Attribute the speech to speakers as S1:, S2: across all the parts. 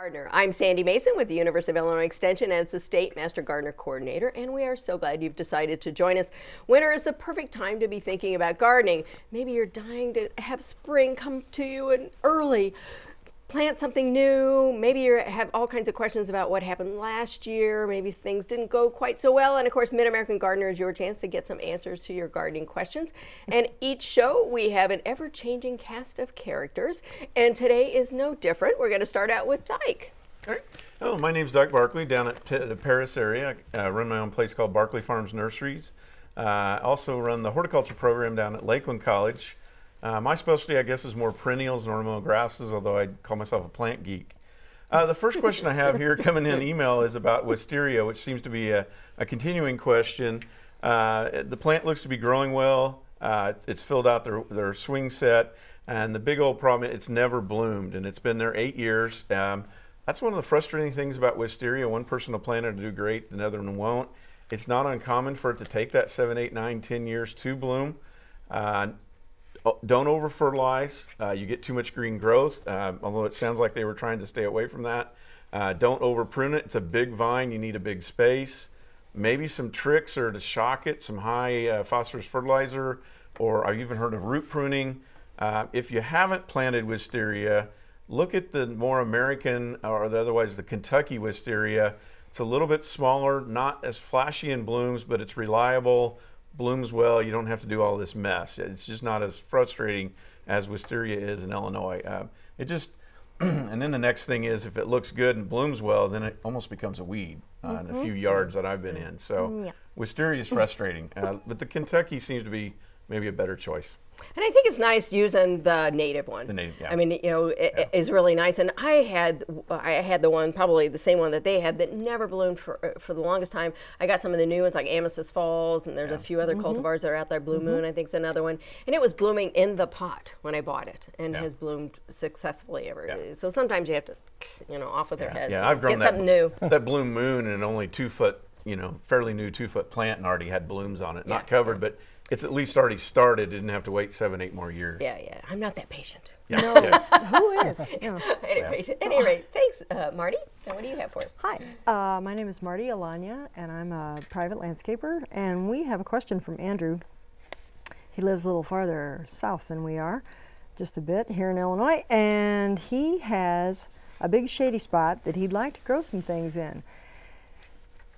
S1: Gardener. I'm Sandy Mason with the University of Illinois Extension as the State Master Gardener Coordinator, and we are so glad you've decided to join us. Winter is the perfect time to be thinking about gardening. Maybe you're dying to have spring come to you and early plant something new. Maybe you have all kinds of questions about what happened last year. Maybe things didn't go quite so well. And of course, Mid American Gardener is your chance to get some answers to your gardening questions. And each show, we have an ever changing cast of characters. And today is no different. We're going to start out with Dyke.
S2: All right. Oh, my name's Dyke Barkley down at the Paris area. I uh, run my own place called Barkley Farms Nurseries. Uh, I also run the horticulture program down at Lakeland College. Uh, my specialty, I guess, is more perennials and ornamental grasses, although I call myself a plant geek. Uh, the first question I have here coming in email is about wisteria, which seems to be a, a continuing question. Uh, the plant looks to be growing well. Uh, it's filled out their, their swing set, and the big old problem, it's never bloomed, and it's been there eight years. Um, that's one of the frustrating things about wisteria. One person will plant it to do great, another one won't. It's not uncommon for it to take that seven, eight, nine, ten years to bloom. Uh, don't over fertilize. Uh, you get too much green growth, uh, although it sounds like they were trying to stay away from that. Uh, don't over prune it. It's a big vine. You need a big space. Maybe some tricks are to shock it, some high uh, phosphorus fertilizer, or I've even heard of root pruning. Uh, if you haven't planted wisteria, look at the more American or the, otherwise the Kentucky wisteria. It's a little bit smaller, not as flashy in blooms, but it's reliable blooms well. You don't have to do all this mess. It's just not as frustrating as wisteria is in Illinois. Uh, it just, and then the next thing is if it looks good and blooms well, then it almost becomes a weed uh, mm -hmm. in a few mm-hmm. yards that I've been in. So mm, yeah. wisteria is frustrating, uh, but the Kentucky seems to be maybe a better choice.
S1: And I think it's nice using the native one.
S2: The native, yeah.
S1: I mean, you know, it yeah. is really nice. And I had, I had the one, probably the same one that they had that never bloomed for uh, for the longest time. I got some of the new ones like Amethyst Falls, and there's yeah. a few other mm -hmm. cultivars that are out there. Blue mm -hmm. Moon, I think, is another one. And it was blooming in the pot when I bought it, and yeah. has bloomed successfully ever. So sometimes you have to, you know, off with their heads.
S2: Yeah, I've grown
S1: get
S2: that,
S1: something new.
S2: That Blue Moon and only two foot, you know, fairly new two foot plant, and already had blooms on it, not covered, but it's at least already started. It Didn't have to wait seven, eight more years.
S1: Yeah, yeah. I'm not that patient.
S3: Yeah. No, yeah. who is?
S1: Yeah. anyway, yeah. any rate, thanks, uh, Martie. Now, what do you have for us?
S3: Hi, uh, my name is Martie Alagna, and I'm a private landscaper. And we have a question from Andrew. He lives a little farther south than we are, just a bit here in Illinois, and he has a big shady spot that he'd like to grow some things in.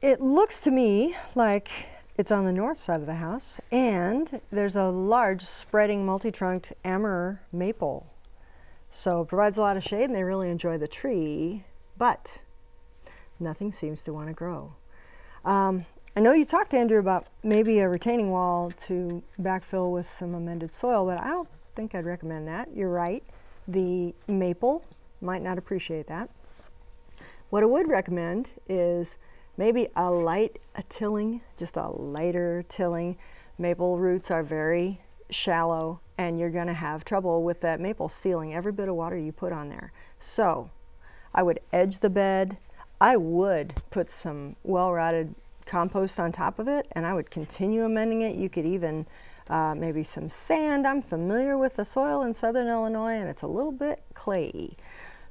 S3: It looks to me like it's on the north side of the house, and there's a large spreading multi-trunked Amur maple. So it provides a lot of shade, and they really enjoy the tree, but nothing seems to want to grow. Um, I know you talked to Andrew about maybe a retaining wall to backfill with some amended soil, but I don't think I'd recommend that. You're right. The maple might not appreciate that. What I would recommend is maybe a light a tilling, just a lighter tilling. Maple roots are very shallow and you're going to have trouble with that maple stealing every bit of water you put on there. So I would edge the bed. I would put some well-rotted compost on top of it and I would continue amending it. You could even uh, maybe some sand. I'm familiar with the soil in southern Illinois and it's a little bit clayey.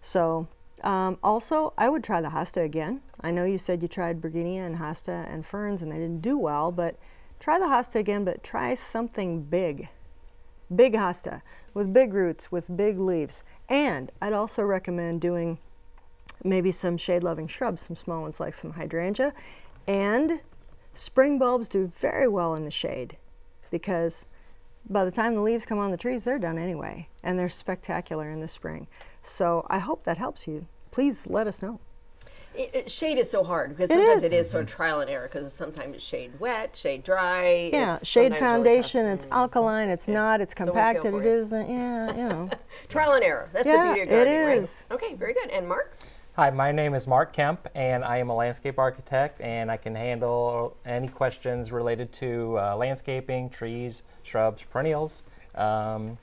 S3: So um, also, I would try the hosta again. I know you said you tried Bergenia and hosta and ferns and they didn't do well, but try the hosta again, but try something big. Big hosta with big roots, with big leaves. And I'd also recommend doing maybe some shade-loving shrubs, some small ones like some hydrangea. And spring bulbs do very well in the shade because by the time the leaves come on the trees, they're done anyway, and they're spectacular in the spring. So I hope that helps you. Please let us know.
S1: It, it, shade is so hard because sometimes it is, it is sort of trial and error because sometimes it's shade wet, shade dry.
S3: Yeah, shade foundation. Really it's mm. alkaline. It's yeah. not. It's compacted. So it isn't. Yeah, you know.
S1: trial and error. That's
S3: yeah,
S1: the beauty of gardening.
S3: It is.
S1: Right? Okay, very good. And Mark.
S4: Hi, my name is Mark Kemp, and I am a landscape architect, and I can handle any questions related to uh, landscaping, trees, shrubs, perennials. Um,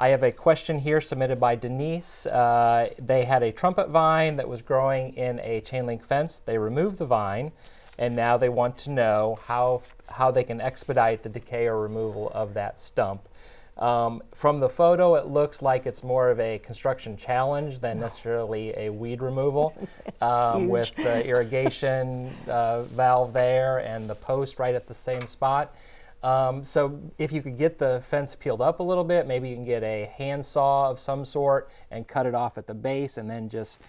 S4: I have a question here submitted by Denise. Uh, they had a trumpet vine that was growing in a chain link fence. They removed the vine, and now they want to know how, how they can expedite the decay or removal of that stump. Um, from the photo, it looks like it's more of a construction challenge than necessarily a weed removal, um, with the irrigation uh, valve there and the post right at the same spot. Um, so if you could get the fence peeled up a little bit, maybe you can get a handsaw of some sort and cut it off at the base, and then just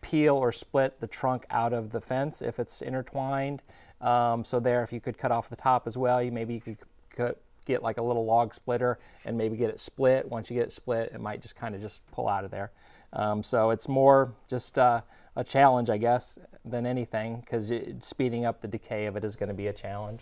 S4: peel or split the trunk out of the fence if it's intertwined. Um, so there, if you could cut off the top as well, you maybe you could cut, get like a little log splitter and maybe get it split. Once you get it split, it might just kind of just pull out of there. Um, so it's more just uh, a challenge, I guess, than anything because speeding up the decay of it is going to be a challenge.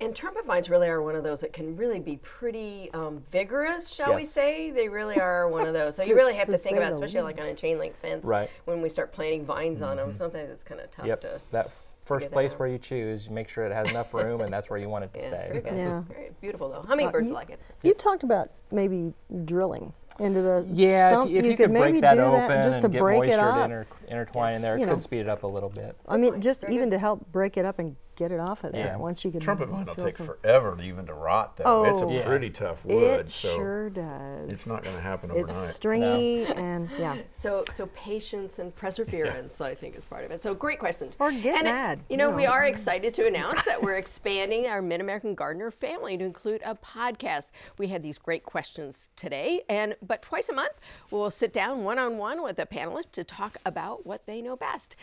S1: And trumpet vines really are one of those that can really be pretty um, vigorous, shall we say? They really are one of those. So you really have
S3: to
S1: to think about,
S3: the
S1: especially like on a chain link fence,
S4: Right.
S1: when we start planting vines on them. Sometimes it's kind of tough
S4: Yep.
S1: to.
S4: That first place
S1: out.
S4: where you choose, you make sure it has enough room, and that's where you want it to
S1: Yeah,
S4: stay.
S1: very
S4: so.
S3: Yeah.
S1: Very beautiful though. Hummingbirds
S3: you-
S1: like it.
S3: You talked about maybe drilling into the
S4: Yeah,
S3: stump.
S4: if, you- if you,
S3: could
S4: could
S3: maybe
S4: break that
S3: do
S4: open
S3: that just
S4: and
S3: to
S4: get
S3: break it
S4: moisture to
S3: up.
S4: inter- intertwine in there, it
S3: You
S4: could
S3: know.
S4: speed it up a little bit.
S3: I mean, just
S1: Very
S3: even
S1: good.
S3: to help break it up and get it off of there.
S4: Yeah.
S3: Once you can
S2: Trumpet vine will take
S3: some-
S2: forever to even to rot, though. it's a
S3: Oh.
S4: Yeah.
S2: pretty tough wood,
S3: It
S2: so
S3: sure does.
S2: it's not going to happen overnight.
S3: It's
S2: overnight.
S3: stringy and yeah.
S1: So, so patience and perseverance, I think, is part of it. So, great question.
S3: Or get
S1: and, uh,
S3: mad,
S1: You know,
S3: you
S1: we
S3: know.
S1: are excited to announce that we're expanding our Mid American Gardener family to include a podcast. We had these great questions today, and but twice a month we'll sit down one on one with a panelist to talk about what they know best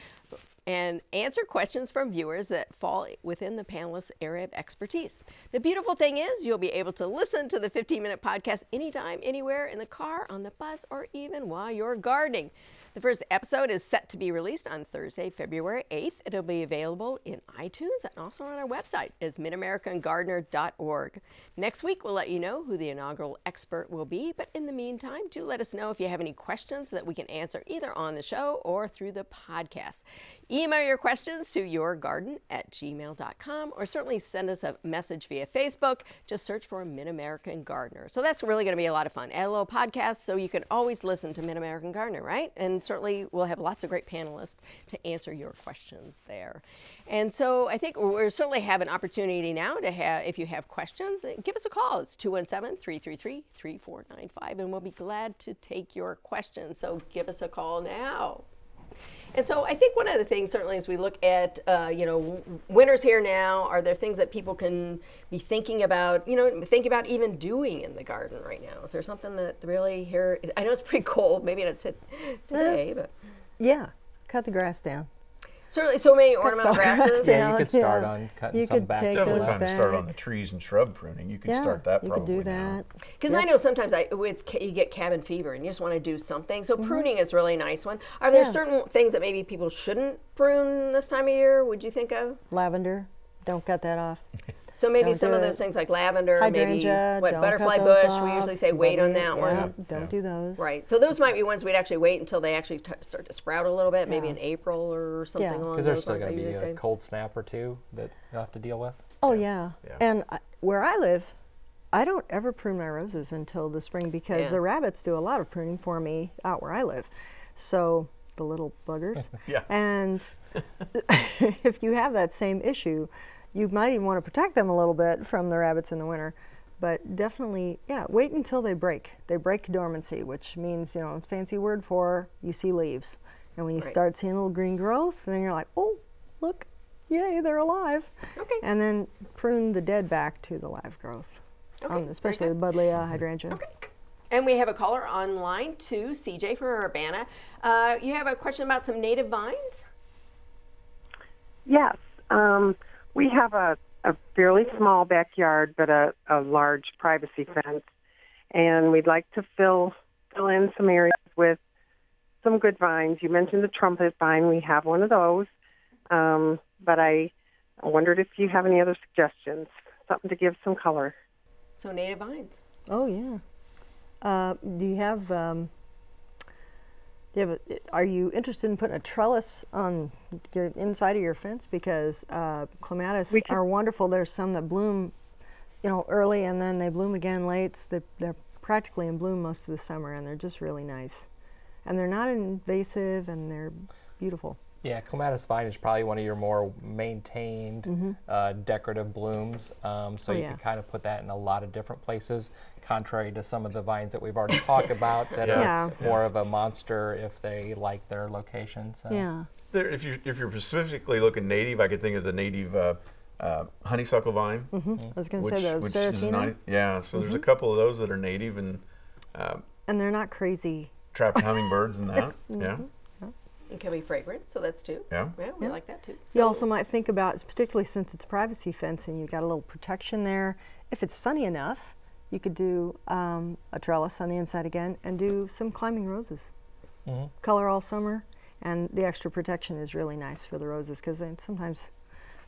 S1: and answer questions from viewers that fall within the panelists' area of expertise. The beautiful thing is, you'll be able to listen to the 15 minute podcast anytime, anywhere, in the car, on the bus, or even while you're gardening. The first episode is set to be released on Thursday, February 8th. It'll be available in iTunes and also on our website is midamericangardener.org. Next week, we'll let you know who the inaugural expert will be, but in the meantime, do let us know if you have any questions that we can answer either on the show or through the podcast. Email your questions to yourgarden at gmail.com or certainly send us a message via Facebook. Just search for Mid American Gardener. So that's really going to be a lot of fun. Add a little podcast so you can always listen to Mid American Gardener, right? And certainly we'll have lots of great panelists to answer your questions there. And so I think we certainly have an opportunity now to have, if you have questions, give us a call. It's 217 333 3495, and we'll be glad to take your questions. So give us a call now. And so I think one of the things, certainly, as we look at, uh, you know, w- winter's here now, are there things that people can be thinking about, you know, think about even doing in the garden right now? Is there something that really here, I know it's pretty cold, maybe not t- today, but
S3: Yeah, cut the grass down.
S1: Certainly so many ornamental grasses.
S4: Yeah, you could start
S3: yeah.
S4: on cutting
S3: You
S4: some
S3: could
S4: back.
S3: take
S2: Definitely
S3: those
S2: time to start on the trees and shrub pruning. You can
S3: yeah,
S2: start that
S3: you could do that.
S1: Because I know sometimes I with you get cabin fever and you just want to do something. So mm-hmm. pruning is really a nice one. Are there.
S3: Yeah.
S1: certain things that maybe people shouldn't prune this time of year? Would you think of?
S3: Lavender, don't cut that off.
S1: So maybe
S3: Don't
S1: some
S3: do
S1: of
S3: it.
S1: those things like lavender,
S3: Hydrangea,
S1: maybe what butterfly
S3: cut those
S1: bush. We usually say wait on that
S3: yeah,
S1: one.
S3: Don't
S2: Yeah.
S3: do those.
S1: Right. So those might be ones we'd actually wait until they actually t- start to sprout a little bit, maybe
S3: Yeah.
S1: in April or something
S3: Yeah.
S1: along
S4: Because there's still going to be a
S1: say.
S4: cold snap or two that you'll have to deal with.
S3: Oh yeah.
S2: Yeah.
S3: And I, where I live, I don't ever prune my roses until the spring because
S1: Yeah.
S3: the rabbits do a lot of pruning for me out where I live. So the little buggers.
S2: Yeah.
S3: And if you have that same issue, you might even want to protect them a little bit from the rabbits in the winter. But definitely, yeah, wait until they break. They break dormancy, which means, you know, fancy word for you see leaves. And when you
S1: Right.
S3: start seeing a little green growth, then you're like, oh, look, yay, they're alive.
S1: Okay.
S3: And then prune the dead back to the live growth,
S1: Okay,
S3: on
S1: very
S3: especially the
S1: good.
S3: buddleia, hydrangea.
S1: Okay. And we have a caller online too, CJ from Urbana. Uh, you have a question about some native vines?
S5: Yes. Um, we have a, a fairly small backyard, but a, a large privacy fence, and we'd like to fill fill in some areas with some good vines. You mentioned the trumpet vine. We have one of those, um, but I wondered if you have any other suggestions, something to give some color.
S1: So native vines.
S3: Oh yeah. Uh, do you have? Um, do you have? A, are you interested in putting a trellis on your inside of your fence? Because uh, clematis
S5: We
S3: are wonderful. There's some that bloom, you know, early and then they bloom again late. They, they're practically in bloom most of the summer, and they're just really nice. And they're not invasive, and they're beautiful.
S4: Yeah, clematis vine is probably one of your more maintained uh, decorative blooms. Um, so
S3: Oh,
S4: you
S3: yeah.
S4: can kind of put that in a lot of different places, contrary to some of the vines that we've already talked about that
S3: Yeah.
S4: are more of a monster if they like their location. So.
S3: Yeah.
S2: There, if you if you're specifically looking native, I could think of the native uh, uh, honeysuckle vine,
S3: I was going to say the
S2: which is nice. Yeah, so there's a couple of those that are native and uh,
S3: and they're not crazy.
S2: trapping hummingbirds and that. Yeah,
S1: It can be fragrant, so that's two.
S2: yeah.
S1: Yeah, we
S3: Yeah.
S1: like that too.
S3: You also might think about, particularly since it's a privacy fencing, you've got a little protection there. If it's sunny enough, you could do um, a trellis on the inside again and do some climbing roses.
S4: Mhm.
S3: Color all summer, and the extra protection is really nice for the roses because sometimes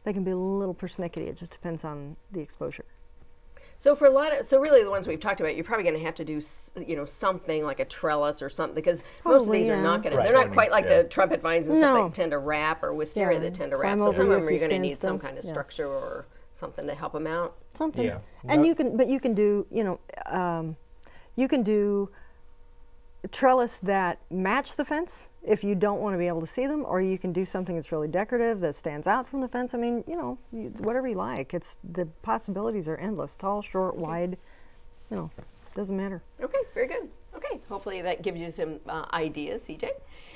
S3: they can be a little persnickety. It just depends on the exposure.
S1: So for a lot of, so really the ones we've talked about, you're probably going to have to do, you know, something like a trellis or something because most of
S3: Probably,
S1: these are not going to, they're not
S2: Right.
S1: quite like
S2: Yeah.
S1: the trumpet vines and stuff
S3: No.
S1: that tend to wrap or wisteria
S3: Yeah,
S1: that tend to
S3: climb
S1: wrap. So some of them
S3: you're
S1: going to
S3: stand
S1: need some kind of
S3: Yeah.
S1: structure or something to help them out.
S3: something.
S4: Yeah.
S3: And
S4: No-
S3: you can, but you can do, you know, um, you can do trellis that match the fence if you don't want to be able to see them, or you can do something that's really decorative that stands out from the fence. I mean, you know, you, whatever you like. It's the possibilities are endless. Tall, short, wide. You know, doesn't matter.
S1: Okay, very good. Okay, hopefully that gives you some uh, ideas, CJ.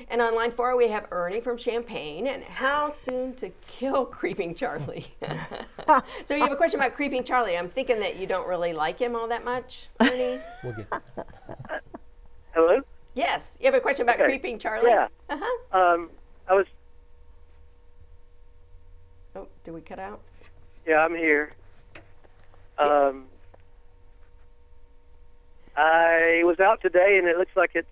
S1: And on line four, we have Ernie from Champaign. And how soon to kill Creeping Charlie? so you have a question about Creeping Charlie. I'm thinking that you don't really like him all that much, Ernie.
S4: We'll get
S6: Hello?
S1: Yes, you have a question about
S6: Okay.
S1: Creeping Charlie?
S6: Yeah.
S1: Uh-huh.
S6: Um, I was,
S1: Oh, did we cut out?
S6: yeah, I'm here. Um, I was out today and it looks like it's,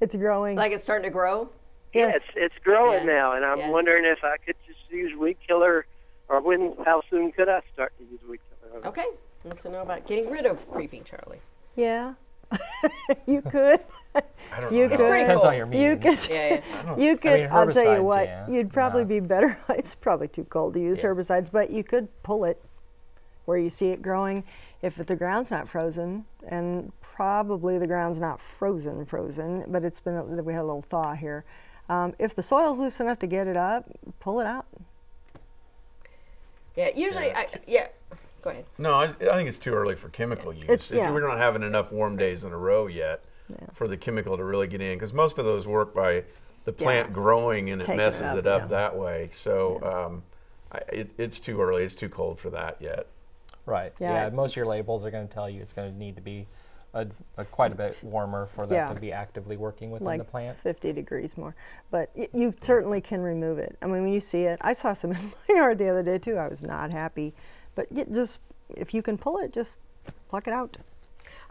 S3: It's growing.
S1: Like it's starting to grow?
S6: yeah,
S3: yes.
S6: it's, it's growing
S1: Yeah.
S6: now and I'm
S1: Yeah.
S6: wondering if I could just use weed killer or when, how soon could I start to use weed killer?
S1: Okay, let's know about getting rid of Creeping Charlie.
S3: Yeah. you could.
S2: I don't
S3: You
S2: know.
S1: It's
S3: could.
S1: pretty
S3: Depends
S1: cool.
S4: on your
S3: You could.
S1: Yeah, yeah.
S3: You could.
S4: mean,
S3: I'll tell you what.
S4: yeah.
S3: You'd probably
S4: Yeah.
S3: be better. It's probably too cold to use
S4: Yes.
S3: herbicides, but you could pull it where you see it growing. If the ground's not frozen, and probably the ground's not frozen, frozen, but it's been a, we had a little thaw here. Um, if the soil's loose enough to get it up, pull it out.
S1: Yeah, usually, I, yeah. Go ahead.
S2: No, I, I think it's too early for chemical use.
S3: It's- yeah.
S2: We're not having enough warm days in a row yet for the chemical to really get in because most of those work by the plant
S3: Yeah.
S2: growing and it
S3: Taking it
S2: messes
S3: up,
S2: it up
S3: yeah.
S2: that way. So um, I, it, it's too early. It's too cold for that yet.
S4: Right.
S3: Yeah.
S4: Yeah. Most of your labels are going to tell you it's going to need to be a, a quite a bit warmer for that
S3: Yeah.
S4: to be actively working within
S3: like
S4: the plant.
S3: 50 degrees more. But y- you certainly can remove it. I mean, when you see it, I saw some in my yard the other day too. I was not happy. But just, if you can pull it, just pluck it out.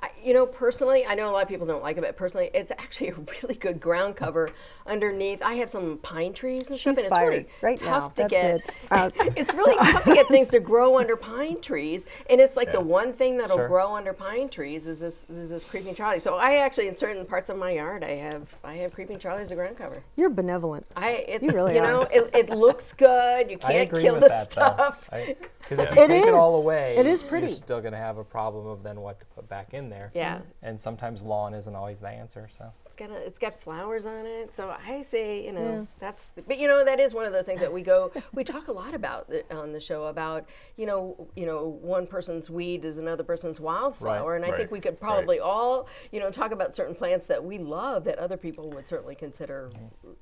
S1: I, you know, personally, I know a lot of people don't like it, but personally, it's actually a really good ground cover underneath. I have some pine trees and stuff, and it's really
S3: right
S1: tough
S3: now.
S1: to
S3: That's
S1: get.
S3: it. Out.
S1: it's really tough to get things to grow under pine trees, and it's like the one thing that'll
S4: Sure.
S1: grow under pine trees is this is this creeping Charlie. So I actually, in certain parts of my yard, I have I have creeping Charlie as a ground cover.
S3: You're benevolent.
S1: I it's
S3: You really
S1: know
S3: are.
S1: it, it looks good. You can't
S4: agree
S1: kill
S4: with
S1: the
S4: that
S1: stuff.
S4: Because if you
S3: It
S4: take it all
S3: is.
S4: away,
S3: It is pretty.
S4: You're still going to have a problem of then what to put back in there.
S1: Yeah.
S4: And sometimes lawn isn't always the answer. So.
S1: It's got a, it's got flowers on it, so I say you know that's. But you know that is one of those things that we go we talk a lot about the, on the show about you know you know one person's weed is another person's wildflower,
S4: Right,
S1: and I think we could probably all you know talk about certain plants that we love that other people would certainly consider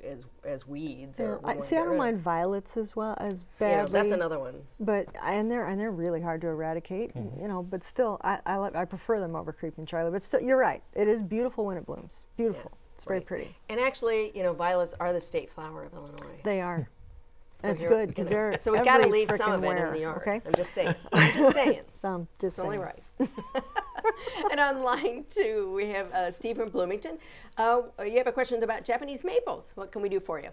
S1: as as weeds. Or
S3: I,
S1: would
S3: see, I don't mind violets as well as
S1: of. You know, that's another one.
S3: But and they're and they're really hard to eradicate.
S1: Mm-hmm.
S3: You know, but still, I I, like, I prefer them over creeping Charlie. But still, you're right. It is beautiful when it blooms. Beautiful. It's very
S1: right.
S3: pretty.
S1: And actually, you know, violets are the state flower of Illinois.
S3: They are.
S1: So
S3: That's
S1: here-
S3: good because they're
S1: So we got to leave some
S3: frickin'
S1: of it
S3: where,
S1: in the yard.
S3: Okay.
S1: I'm just saying. I'm just saying.
S3: Some just
S1: It's only
S3: saying.
S1: right. and on line two, we have uh, Steve from Bloomington. Uh, you have a question about Japanese maples. What can we do for you?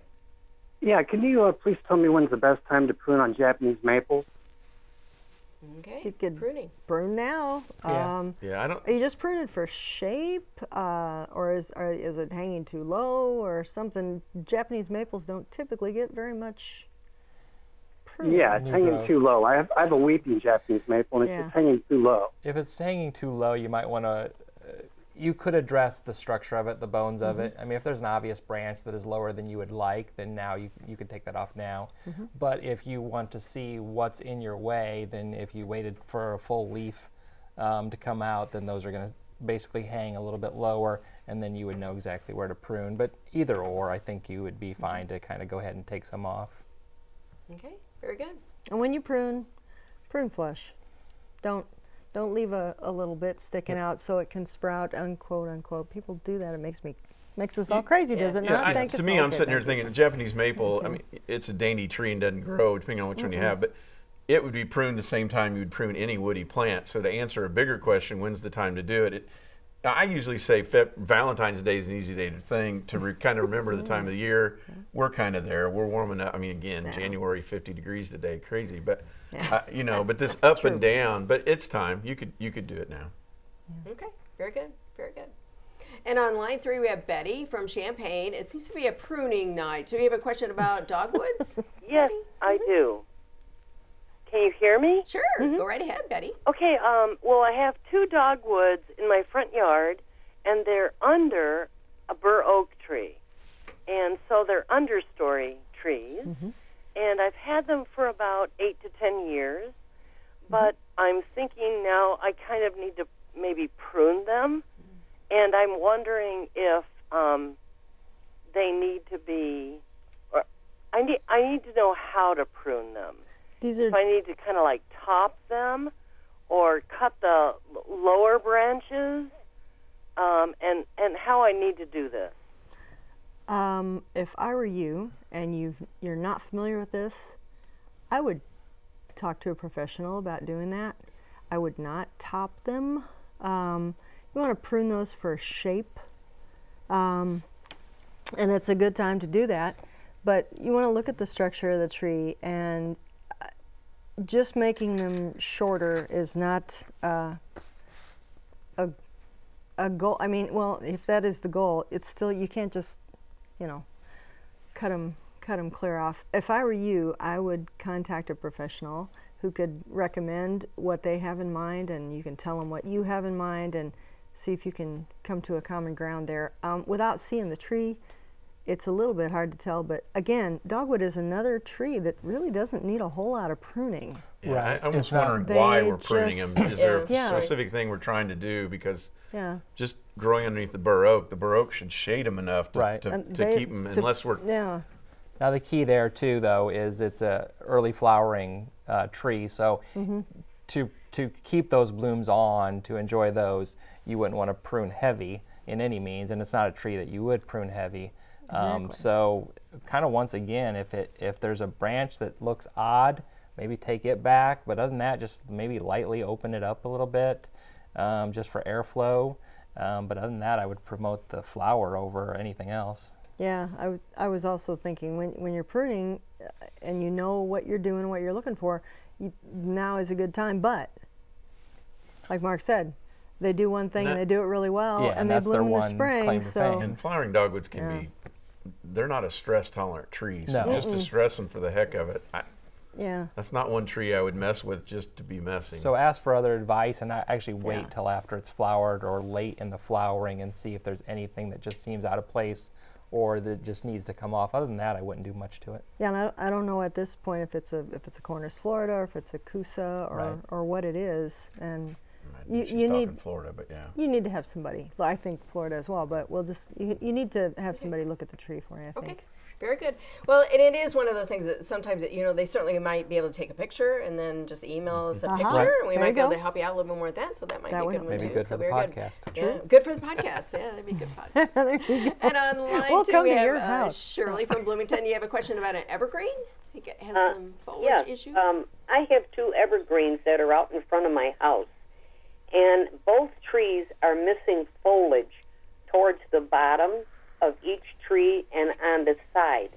S7: Yeah, can you uh, please tell me when's the best time to prune on Japanese maples?
S1: Okay.
S3: You could-
S1: Pruning.
S3: Prune now.
S4: Yeah.
S3: Um,
S2: Yeah, I don't.
S3: Are you just pruning for shape, uh, or is or is it hanging too low, or something? Japanese maples don't typically get very much pruning.
S7: Yeah, it's
S4: New
S7: hanging
S4: growth.
S7: too low. I have I have a weeping Japanese maple, and it's
S3: Yeah.
S7: just hanging too low.
S4: If it's hanging too low, you might want to you could address the structure of it, the bones of it. Mm-hmm. I mean, if there's an obvious branch that is lower than you would like, then now you, you could take that off now. Mm-hmm. But if you want to see what's in your way, then if you waited for a full leaf um, to come out, then those are going to basically hang a little bit lower, and then you would know exactly where to prune. But either or, I think you would be mm-hmm. fine to kind of go ahead and take some off.
S1: Okay, very good.
S3: And when you prune, prune flush. Don't don't leave a, a little bit sticking out so it can sprout, unquote unquote. People do that. It makes me makes us all mm, crazy, does it
S2: Yeah,
S3: not?
S2: I, to
S3: you.
S2: me, oh,
S3: I'm
S2: sitting here
S3: thank you.
S2: thinking Japanese maple. I mm-hmm. mean, it's a dainty tree and doesn't grow depending on which one you have, but it would be pruned the same time you would prune any woody plant. So to answer a bigger question, when's the time to do it? it I usually say Feb- Valentine's Day is an easy day to thing to re- kind of remember the time of the year. We're kind of there. We're warming up. I mean, again, January 50 degrees today, crazy, but uh, you know, but this up and down. But it's time. You could you could do it now.
S1: Okay, very good, very good. And on line three, we have Betty from Champaign. It seems to be a pruning night. So you have a question about dogwoods?
S8: Yes, I do. Can you hear me?
S1: sure, go right ahead, Betty.
S8: Okay, um, well, I have two dogwoods in my front yard, and they're under a bur oak tree. And so they're understory trees. And I've had them for about eight to ten years. But I'm thinking now I kind of need to maybe prune them. And I'm wondering if um, they need to be. Or I need, I need to know how to prune them
S3: These are
S8: if I need to kind of like top them or cut the lower branches, um, and and how I need to do this.
S3: Um, if I were you and you you're not familiar with this, I would talk to a professional about doing that. I would not top them. Um, you want to prune those for shape, um, and it's a good time to do that. But you want to look at the structure of the tree, and just making them shorter is not uh, a a goal. I mean, well, if that is the goal, it's still you can't just you know, cut them, cut 'em clear off. If I were you, I would contact a professional who could recommend what they have in mind, and you can tell them what you have in mind, and see if you can come to a common ground there. Um, without seeing the tree, it's a little bit hard to tell. But again, dogwood is another tree that really doesn't need a whole lot of pruning.
S2: Yeah,
S4: Right.
S2: I, I'm just
S4: not-
S2: wondering why we're pruning them. Is there a
S3: Yeah.
S2: specific thing we're trying to do? Because
S3: Yeah.
S2: just growing underneath the bur oak, the bur oak should shade them enough to,
S4: Right.
S2: to,
S3: And
S2: to
S3: they-
S2: keep them,
S3: to-
S2: unless we're
S3: Yeah.
S4: Now the key there too, though, is it's a early flowering uh, tree. So to to keep those blooms on, to enjoy those, you wouldn't want to prune heavy in any means, and it's not a tree that you would prune heavy. Um,
S3: Exactly.
S4: so kind of once again, if it if there's a branch that looks odd, maybe take it back. But other than that, just maybe lightly open it up a little bit, um, just for airflow. Um, but other than that, I would promote the flower over anything else.
S3: Yeah, I, w- I was also thinking when, when you're pruning uh, and you know what you're doing, what you're looking for, you, now is a good time. But, like Mark said, they do one thing and
S2: that-
S3: they do it really well,
S4: Yeah,
S3: and,
S4: and
S3: they bloom in the spring. so,
S2: and flowering dogwoods can
S3: Yeah.
S2: be. They're not a stress tolerant tree, so
S4: No.
S2: just to stress them for the heck of it, I,
S3: yeah,
S2: that's not one tree I would mess with just to be messing.
S4: So ask for other advice and I actually wait
S3: Yeah.
S4: till after it's flowered or late in the flowering and see if there's anything that just seems out of place or that just needs to come off. Other than that, I wouldn't do much to it.
S3: yeah. And I, I don't know at this point if it's a if it's a Cornus Florida or if it's a kousa or
S4: Right.
S3: or what it is, and you-
S2: She's
S3: you need-
S2: Florida, but yeah.
S3: you need to have somebody. well, I think Florida as well, but we'll just you, you need to have somebody look at the tree for you. I
S1: Okay.
S3: think.
S1: Very good. Well, and it is one of those things that sometimes, it, you know, they certainly might be able to take a picture and then just email us a
S3: Uh-huh.
S1: picture,
S3: Right.
S1: and we
S3: There
S1: might
S3: you
S1: be able to help you out a little bit more with that. So that might
S3: That
S1: be a good
S3: help.
S1: one
S4: Maybe
S1: too.
S4: good
S1: so
S4: for the podcast.
S1: Good. Yeah, good for the podcast. Yeah, that'd be good podcast.
S3: There you go.
S1: and online,
S3: We'll
S1: two,
S3: come
S1: we
S3: to
S1: have
S3: your
S1: uh,
S3: house.
S1: Shirley from Bloomington. You have a question about an evergreen? I think it has
S8: Uh,
S1: some foliage
S8: yes,
S1: issues.
S8: um, I have two evergreens that are out in front of my house, and both trees are missing foliage towards the bottom of each tree and on the side,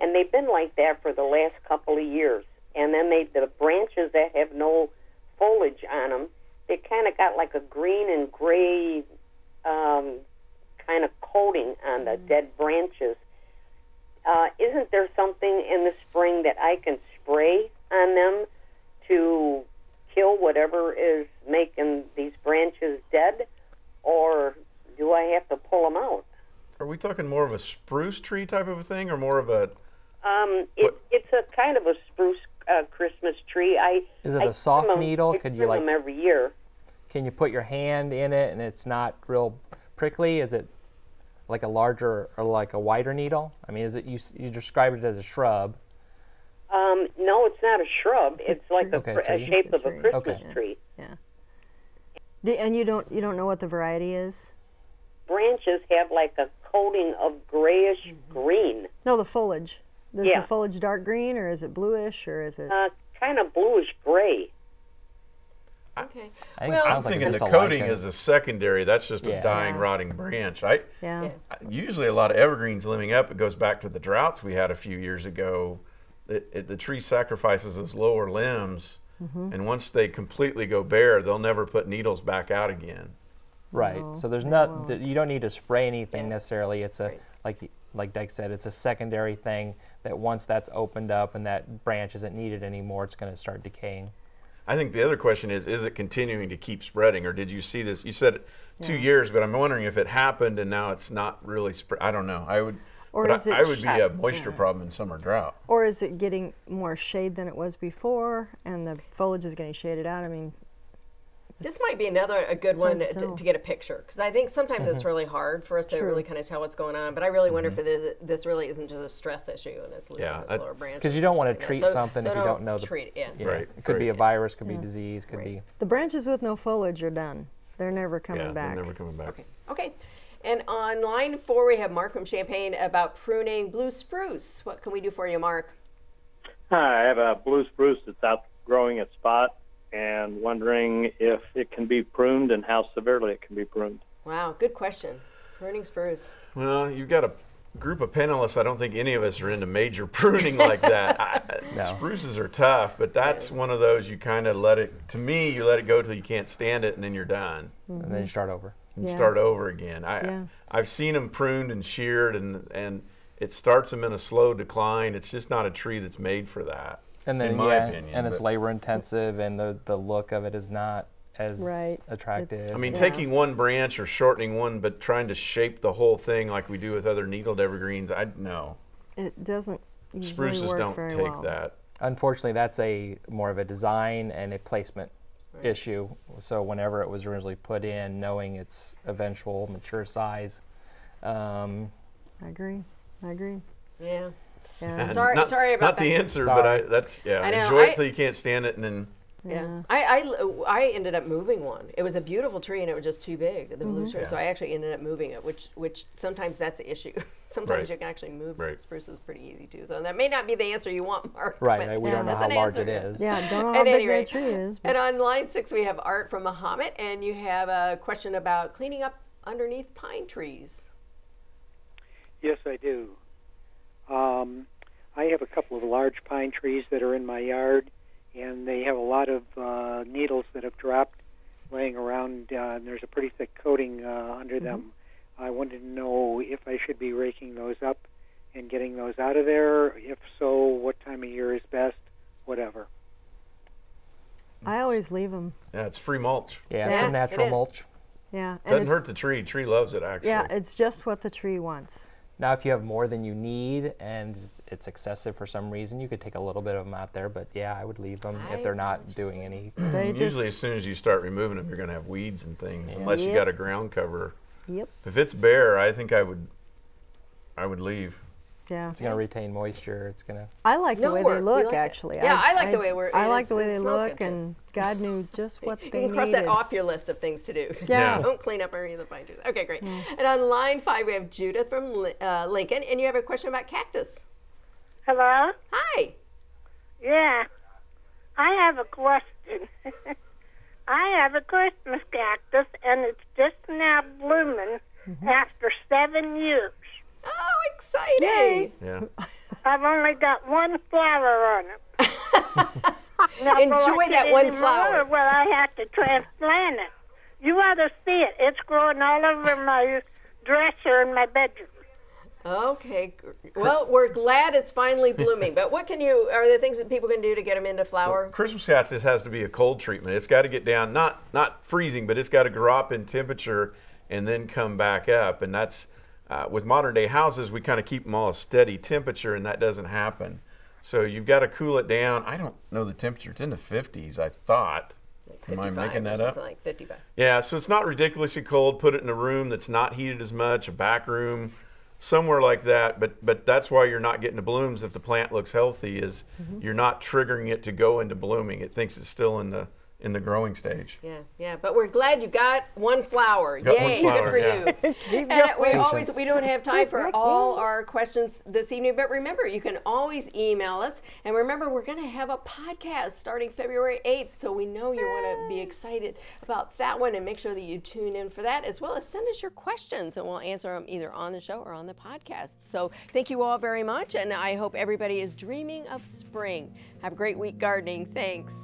S8: and they've been like that for the last couple of years. And then they, the branches that have no foliage on them, they kind of got like a green and gray um, kind of coating on the dead branches. Uh, isn't there something in the spring that I can spray on them to kill whatever is making these branches dead? Or do I have to pull them out?
S2: Are we talking more of a spruce tree type of a thing, or more of a?
S8: Um, it, it's a kind of a spruce uh, Christmas tree. I
S4: Is it
S8: I
S4: a soft
S8: trim 'em-
S4: needle?
S8: I
S4: Could you, like-
S8: 'em every year?
S4: Can you put your hand in it and it's not real prickly? Is it like a larger or like a wider needle? I mean, is it you? You described it as a shrub.
S8: Um, no, it's not a shrub. It's,
S3: a
S8: like
S3: tree.
S8: a,
S4: Okay,
S8: cr- a shape
S3: a
S8: of a. Christmas
S4: Okay.
S8: tree.
S3: Yeah. and you don't you don't know what the variety is?
S8: Branches have like a coating of grayish green,
S3: No, the foliage. Is
S8: Yeah.
S3: the foliage dark green or is it bluish or is it?
S8: uh, kind of bluish gray.
S1: Okay.
S4: I think
S1: well,
S2: I'm
S4: like
S2: thinking the coating
S4: lichen.
S2: is a secondary. That's just a dying,
S3: Yeah.
S2: rotting branch. I
S3: yeah.
S1: Yeah.
S2: usually a lot of evergreens living up. It goes back to the droughts we had a few years ago. It, it, the tree sacrifices its lower limbs,
S3: Mm-hmm.
S2: and once they completely go bare, they'll never put needles back out again.
S4: Right.
S3: No,
S4: so there's not. th- You don't need to spray anything
S1: Yeah.
S4: necessarily. It's a
S1: Right.
S4: like like Dyke said, it's a secondary thing that once that's opened up and that branch isn't needed anymore, it's going to start decaying.
S2: I think the other question is: Is it continuing to keep spreading, or did you see this? You said two
S3: Yeah.
S2: years, but I'm wondering if it happened and now it's not really spread. I don't know. I would.
S3: Or
S2: but
S3: is
S2: I,
S3: it
S2: I would be a moisture problem in summer drought.
S3: Or is it getting more shade than it was before and the foliage is getting shaded out? I mean,
S1: This might be another a good one
S3: to
S1: to, get a picture because I think sometimes it's mm-hmm. really hard for us to really kind of tell what's going on. But I really wonder mm-hmm. if it is, this really isn't just a stress issue and it's losing
S2: Yeah,
S1: its
S2: that-
S1: lower branches.
S4: 'Cause you don't wanna
S1: like that.
S4: treat something if you don't know the-
S1: treat it. Yeah.
S4: Yeah.
S2: Right,
S4: It could be a virus, could be disease, could
S1: Right.
S4: be.
S3: the branches with no foliage are done. They're never coming
S2: yeah,
S3: back.
S2: they're never coming back.
S1: Okay. Okay. And on line four, we have Mark from Champaign about pruning blue spruce. What can we do for you, Mark?
S9: Hi, I have a blue spruce that's outgrowing its spot and wondering if it can be pruned and how severely it can be pruned.
S1: Wow, good question. Pruning spruce.
S2: Well, you've got a group of panelists. I don't think any of us are into major pruning like that. I,
S4: No.
S2: Spruces are tough, but that's one of those you kind of let it. To me, you let it go till you can't stand it, and then you're done
S4: And then you start over.
S2: And
S3: Yeah.
S2: start over again. I
S3: Yeah.
S2: I've seen them pruned and sheared, and and it starts them in a slow decline. It's just not a tree that's made for that.
S4: And then
S2: in my
S4: yeah,
S2: opinion,
S4: and it's labor intensive, and the the look of it is not as
S3: Right.
S4: attractive.
S2: I mean,
S3: Yeah.
S2: taking one branch or shortening one, but trying to shape the whole thing like we do with other needled evergreens, I no.
S3: It doesn't
S2: Spruces
S3: work
S2: don't
S3: very
S2: take
S3: well.
S2: that.
S4: Unfortunately, that's a more of a design and a placement issue. So whenever it was originally put in, knowing its eventual mature size, um,
S3: I agree. I agree.
S1: Yeah.
S3: Yeah.
S1: Sorry-
S2: not,
S1: sorry about that.
S2: not the
S1: that.
S2: answer, but I that's yeah.
S1: I know,
S2: enjoy
S1: I-
S2: it till you can't stand it, and then
S1: Yeah. I, I, I ended up moving one. It was a beautiful tree and it was just too big, the
S3: Mm-hmm.
S1: blue spruce. So I actually ended up moving it, which which sometimes that's the issue. sometimes
S2: Right.
S1: you can actually move
S2: Right.
S1: spruces pretty easy too. So that may not be the answer you want, Mark.
S4: right?
S1: but
S4: we
S3: Yeah.
S4: don't know how
S1: an
S4: large it
S1: answer.
S4: is.
S3: Yeah, don't know how
S1: At
S3: big
S1: any
S3: that
S1: rate,
S3: tree is. but-
S1: And on line six, we have Art from Mahomet, and you have a question about cleaning up underneath pine trees.
S10: Yes, I do. Um, I have a couple of large pine trees that are in my yard, and they have a lot of uh, needles that have dropped laying around, uh, and there's a pretty thick coating uh, under them. I wanted to know if I should be raking those up and getting those out of there. If so, what time of year is best? Whatever.
S3: I always leave them.
S2: yeah, it's free mulch.
S4: Yeah,
S1: Yeah,
S4: it's a natural
S1: is.
S4: mulch.
S3: Yeah. and
S2: Doesn't
S3: it's-
S2: hurt the tree. Tree loves it actually.
S3: Yeah, it's just what the tree wants.
S4: Now, if you have more than you need and it's- it's excessive for some reason, you could take a little bit of them out there. But yeah, I would leave them if they're not doing any.
S3: They
S2: Usually,
S3: just,
S2: as soon as you start removing them, you're going to have weeds and things,
S4: Yeah.
S2: unless you
S3: Yep.
S2: got a ground cover.
S3: yep.
S2: If it's bare, I think I would, I would leave.
S3: Yeah.
S4: It's going to retain moisture. It's going to.
S3: I like the way
S1: work.
S3: they look,
S1: like it.
S3: actually.
S1: Yeah, I like the way we're-
S3: I
S1: and
S3: like
S1: it's-
S3: the way they
S1: smells
S3: look,
S1: good, too.
S3: and God knew just what they
S1: You
S3: they
S1: can cross that off your list of things to do. Just
S3: Yeah.
S1: don't clean up any of the binders. Okay, great. And on line five, we have Judith from uh, Lincoln, and you have a question about cactus.
S11: Hello?
S1: Hi.
S11: Yeah. I have a question. I have a Christmas cactus and it's just now blooming after seven years.
S1: Oh, exciting.
S2: Yeah.
S11: I've only got one flower on it. Now,
S1: Enjoy that one
S11: any more,
S1: flower.
S11: Or will I have to transplant it? You ought to see it. It's growing all over my dresser in my bedroom.
S1: Okay. Well, we're glad it's finally blooming. But what can you? Are there things that people can do to get them into flower?
S2: Christmas cactus has to be a cold treatment. It's got to get down, not not freezing, but it's got to drop in temperature and then come back up. And that's Uh, with modern day houses, we kind of keep them all a steady temperature, and that doesn't happen. So you've got to cool it down. I don't know the temperature. It's in the 50s, I thought. Am I making that up?
S1: Like 55.
S2: Yeah, so it's not ridiculously cold. Put it in a room that's not heated as much, a back room, somewhere like that. But but that's why you're not getting the blooms if the plant looks healthy. Is
S1: Mhm.
S2: you're not triggering it to go into blooming. It thinks it's still in the in the growing stage.
S1: Yeah, yeah, but we're glad you got one flower.
S2: Got one
S1: Yay,
S2: flower,
S1: good for
S2: yeah.
S1: you. And we
S3: going.
S1: always we don't have time for all our questions this evening, but remember you can always email us. And remember we're going to have a podcast starting February 8th, so we know you want to be excited about that one and make sure that you tune in for that as well as send us your questions and we'll answer them either on the show or on the podcast. So thank you all very much and I hope everybody is dreaming of spring. Have a great week gardening. Thanks.